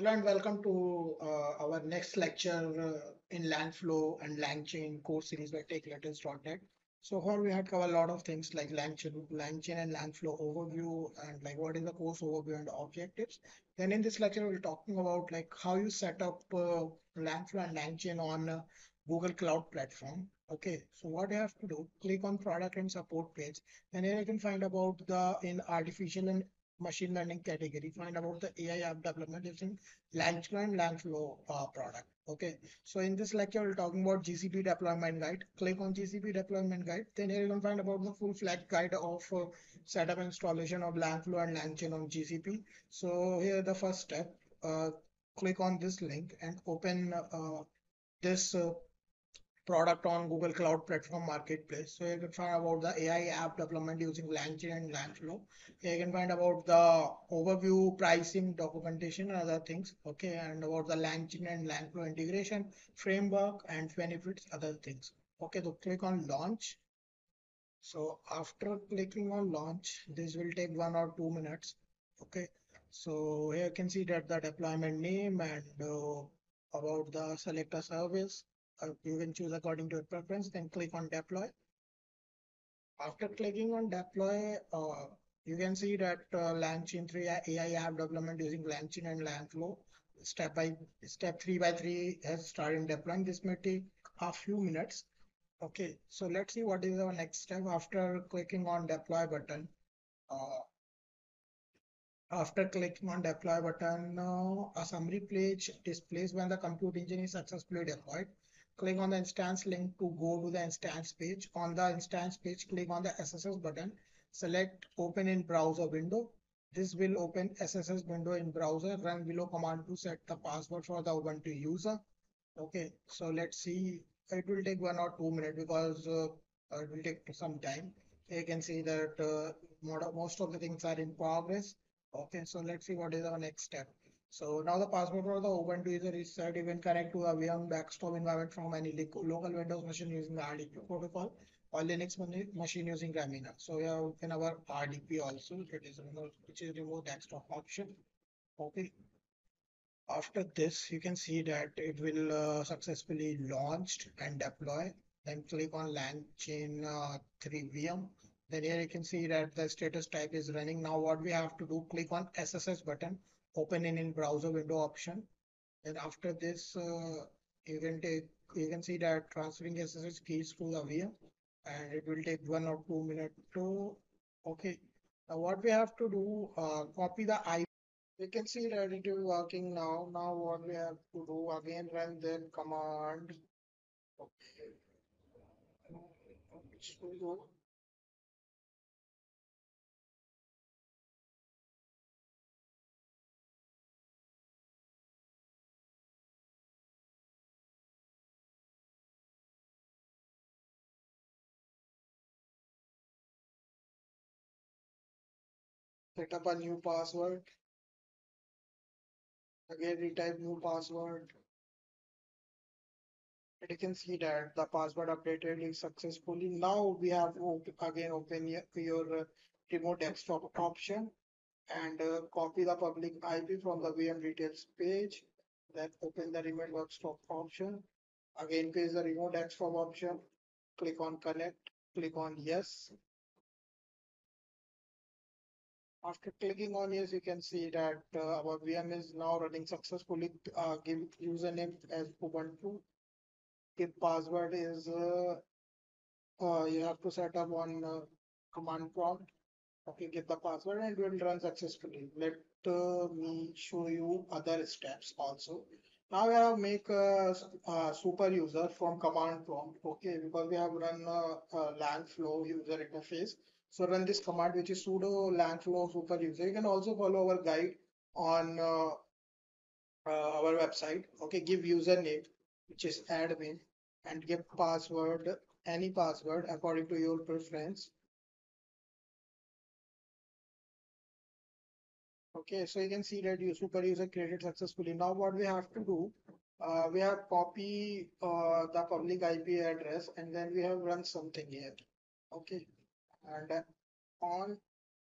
Hello and welcome to uh, our next lecture uh, in LangFlow and LangChain course series by TechLatest.net. So here we had covered a lot of things like LangChain, LangChain and LangFlow overview and like what is the course overview and objectives. Then in this lecture, we're talking about like how you set up uh, LangFlow and LangChain on uh, Google Cloud Platform. Okay, so what you have to do, click on product and support page. And here you can find about the in artificial and machine learning category, find about the AI app development using LangChain and LangFlow uh, product. Okay, so in this lecture, we're talking about GCP deployment guide. Click on GCP deployment guide. Then here you can find about the full flag guide of uh, setup installation of LangFlow and LangChain on GCP. So here the first step, uh, click on this link and open uh, this uh, product on Google Cloud Platform Marketplace. So you can find about the AI app development using LangChain and LangFlow. You can find about the overview, pricing, documentation, and other things. Okay, and about the LangChain and LangFlow integration framework and benefits, other things. Okay, so click on launch. So after clicking on launch, this will take one or two minutes. Okay, so here you can see that the deployment name and uh, about the select a service uh, you can choose according to your preference, then click on deploy. After clicking on deploy, uh, you can see that uh, LangChain 3 AI app development using LangChain and LangFlow step by step three by three has started deploying. This may take a few minutes. Okay, so let's see what is our next step after clicking on deploy button. Uh, after clicking on deploy button, uh, a summary page displays when the compute engine is successfully deployed click on the instance link to go to the instance page. On the instance page, click on the SSH button. Select open in browser window. This will open SSH window in browser. Run below command to set the password for the Ubuntu user. Okay, so let's see. It will take one or two minutes because uh, it will take some time. You can see that uh, most of the things are in progress. Okay, so let's see what is our next step. So now the password for the Ubuntu user is set. Can connect to a VM desktop environment from any local Windows machine using the RDP protocol or Linux machine using Remmina. So we have in our RDP also, it is remote, which is remote desktop option. Okay. After this, you can see that it will uh, successfully launched and deploy. Then click on LangChain uh, 3 VM. Then here you can see that the status type is running. Now what we have to do, click on SSH button open in in browser window option. And after this, uh, you can take, you can see that transferring SSH keys to the VM and it will take one or two minutes to, okay. Now what we have to do, uh, copy the IP. You can see that it is working now. Now what we have to do again, run then command. Okay. Set up a new password. Again retype new password. And you can see that the password updated is successfully. Now we have again open your uh, remote desktop option and uh, copy the public IP from the VM details page then open the remote desktop option. Again paste the remote desktop option. Click on connect. Click on yes after clicking on yes, you can see that uh, our VM is now running successfully. Uh, give username as Ubuntu. Give password is uh, uh, you have to set up on uh, command prompt. Okay, get the password and it will run successfully. Let uh, me show you other steps also. Now we have make a, a, super user from command prompt. Okay, because we have run a, a LangFlow user interface. So run this command which is sudo langflow super user. You can also follow our guide on uh, uh, our website. Okay, give username which is admin and give password any password according to your preference. Okay, so you can see that your super user created successfully. Now what we have to do, uh, we have copy uh, the public IP address and then we have run something here. Okay and on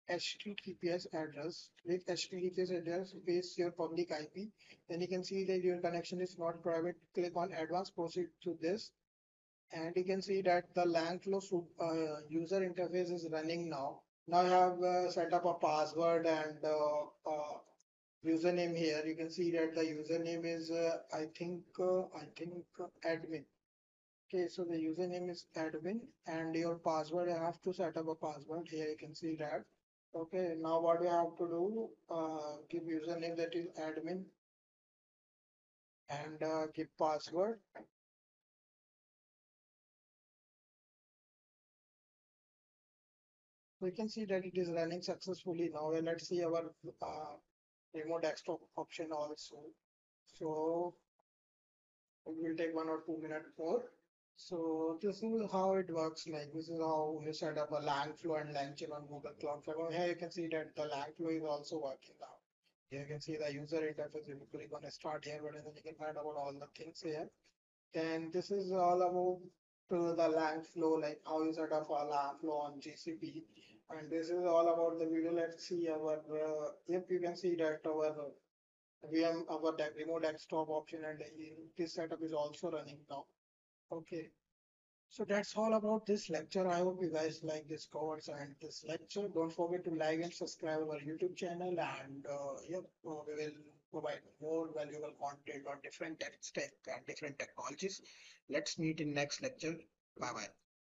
HTTPS address. With HTTPS address, paste your public IP. Then you can see that your connection is not private. Click on advanced proceed to this. And you can see that the Langflow uh, user interface is running now. Now I have uh, set up a password and uh, uh, username here. You can see that the username is, uh, I think, uh, I think admin. Okay, so the username is admin and your password, I have to set up a password. Here you can see that. Okay, now what you have to do, uh, give username that is admin and uh, give password. We can see that it is running successfully now. Let's see our uh, remote desktop option also. So it will take one or two minutes more. So this is how it works. Like this is how you set up a Langflow and LangChain on Google Cloud Platform. Here you can see that the Langflow is also working now. Here you can see the user interface. You click on start here, but then you can find about all the things here. Then this is all about to the Langflow, like how you set up a Langflow on GCP. And this is all about the video. Let's see our, uh, yep, you can see that our VM, our remote desktop option and this setup is also running now. Okay. So that's all about this lecture. I hope you guys like this course and this lecture. Don't forget to like and subscribe our YouTube channel and uh, yep, we will provide more valuable content on different tech and different technologies. Let's meet in next lecture. Bye bye.